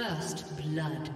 First blood.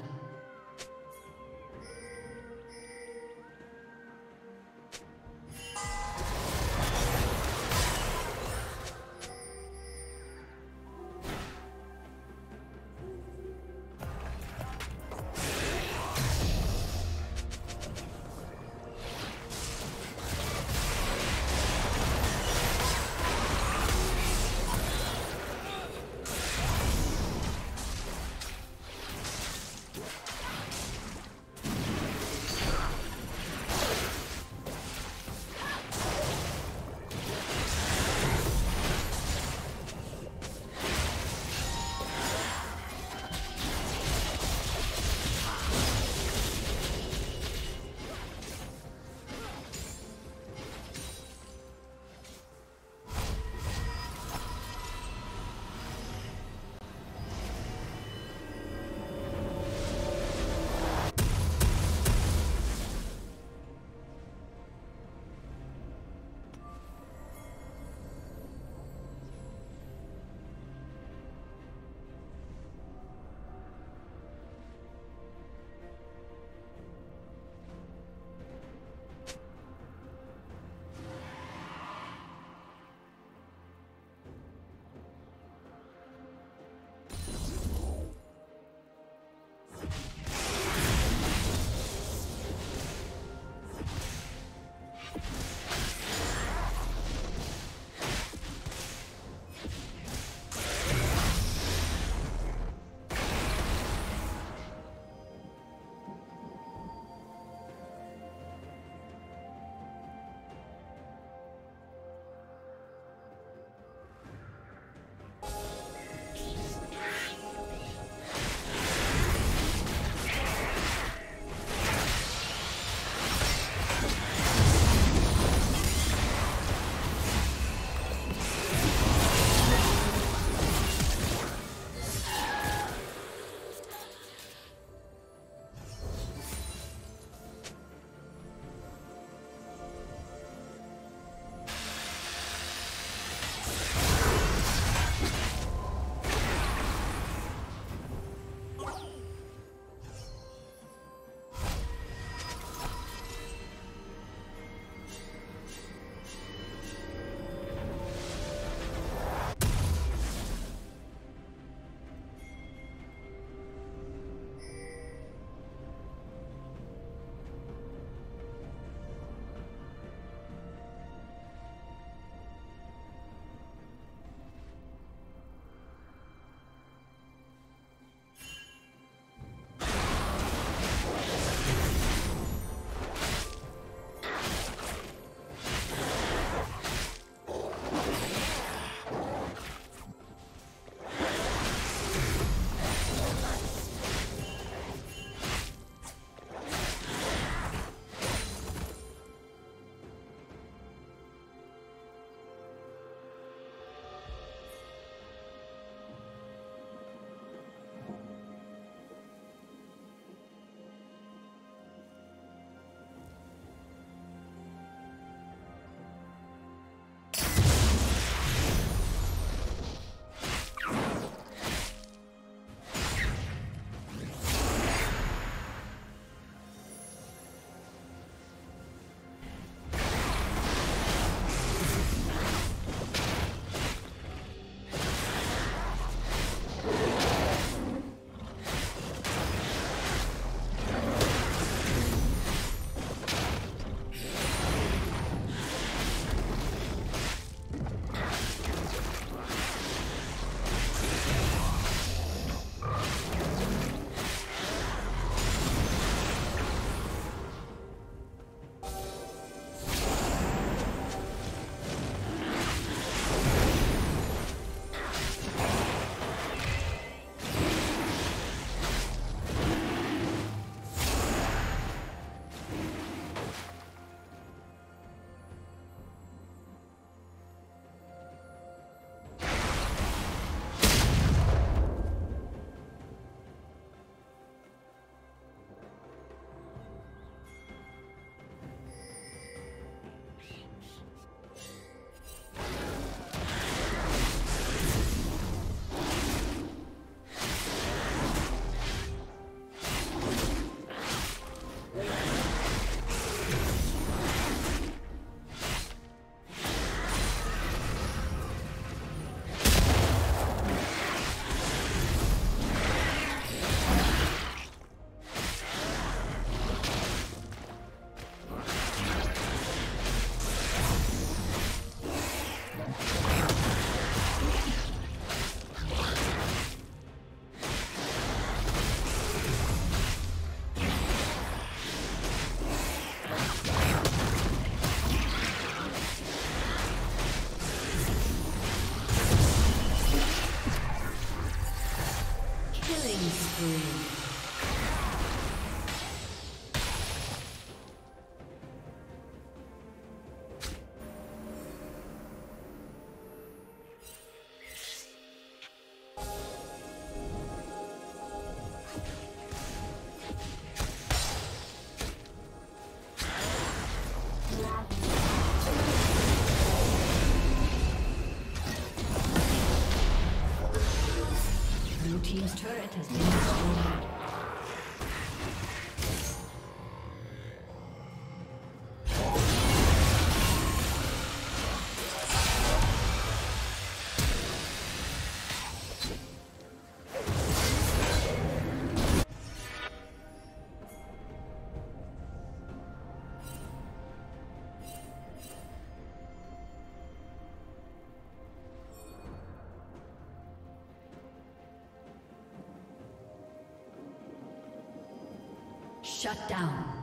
Shut down.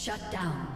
Shut down.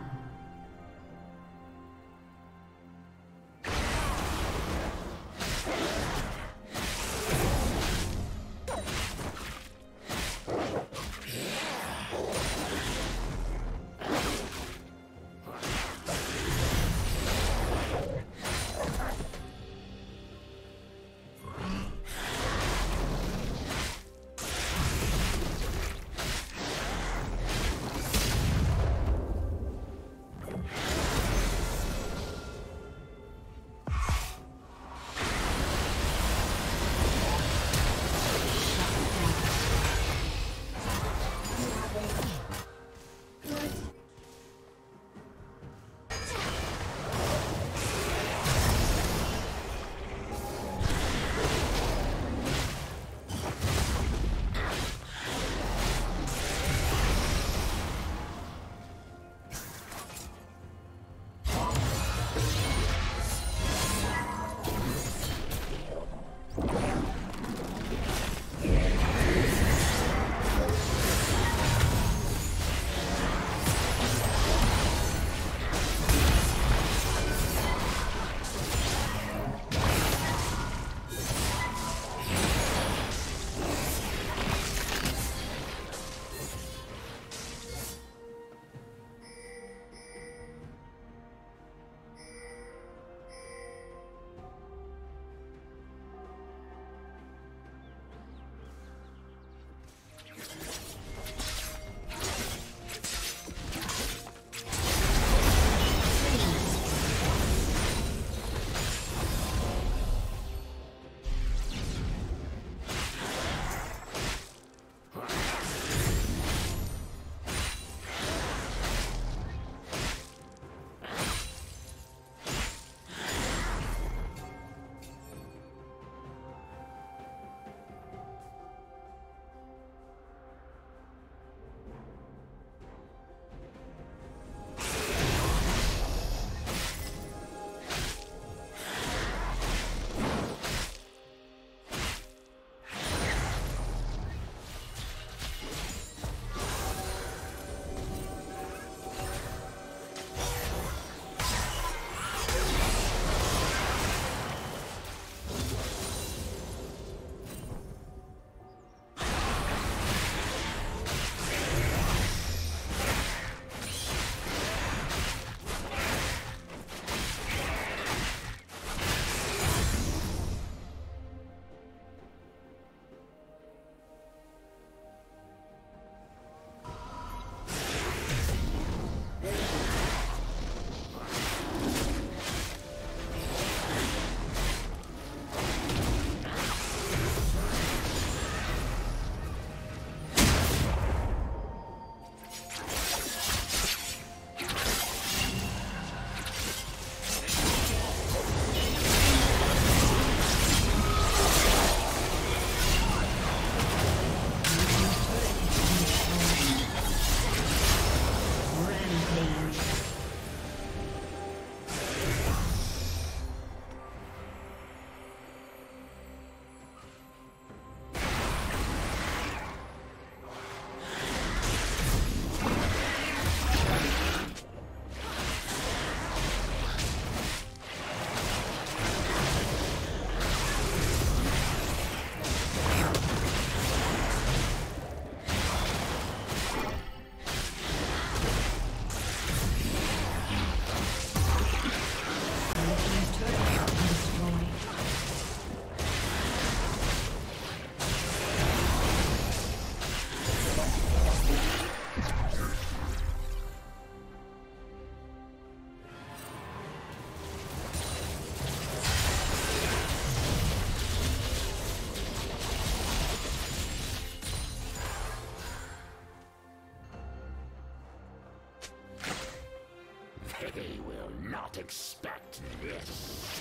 Expect this.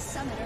summit